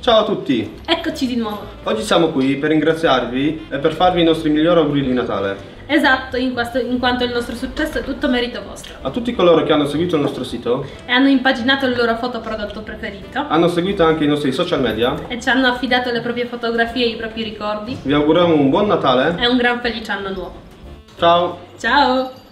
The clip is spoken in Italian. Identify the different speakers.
Speaker 1: Ciao a tutti!
Speaker 2: Eccoci di nuovo.
Speaker 1: Oggi siamo qui per ringraziarvi e per farvi i nostri migliori auguri di Natale.
Speaker 2: Esatto, in, questo, in quanto il nostro successo è tutto merito vostro.
Speaker 1: A tutti coloro che hanno seguito il nostro sito,
Speaker 2: E hanno impaginato il loro fotoprodotto preferito
Speaker 1: hanno seguito anche i nostri social media,
Speaker 2: e ci hanno affidato le proprie fotografie e i propri ricordi.
Speaker 1: vi auguriamo un buon Natale.
Speaker 2: E un gran felice anno nuovo.
Speaker 1: Ciao!
Speaker 2: Ciao!